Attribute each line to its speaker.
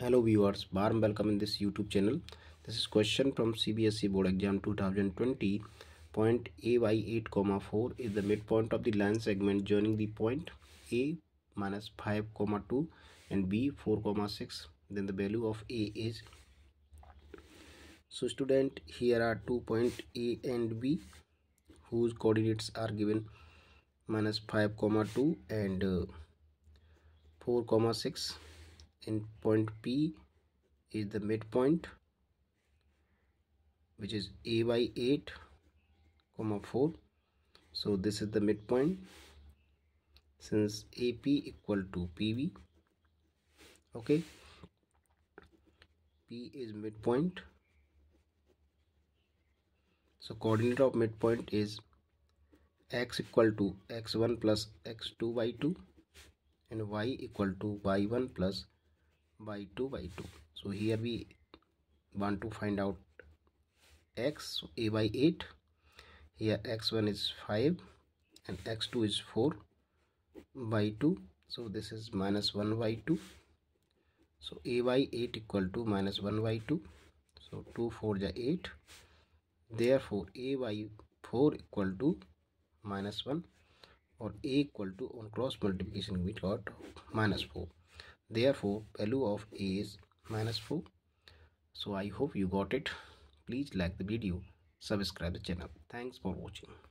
Speaker 1: hello viewers warm welcome in this youtube channel. This is question from cbse board exam 2020 point a by 8 comma 4 is the midpoint of the line segment joining the point a minus 5 comma 2 and b 4 comma 6 then the value of a is so student here are two point a and b whose coordinates are given minus 5 comma 2 and uh, 4 comma 6 in point P is the midpoint which is a by 8 comma 4 so this is the midpoint. Since AP equal to PB okay. P is midpoint. So coordinate of midpoint is x equal to x1 plus x2 by 2 and y equal to y1 plus by 2 by 2 so here we want to find out x a by 8 here x1 is 5 and x2 is 4 by 2 so this is minus 1 by 2 so a by 8 equal to minus 1 by 2 so 2 4 is 8 therefore a by 4 equal to minus 1 or a equal to on cross multiplication we got minus 4 therefore value of a is minus 4 so i hope you got it. Please like the video subscribe the channel. Thanks for watching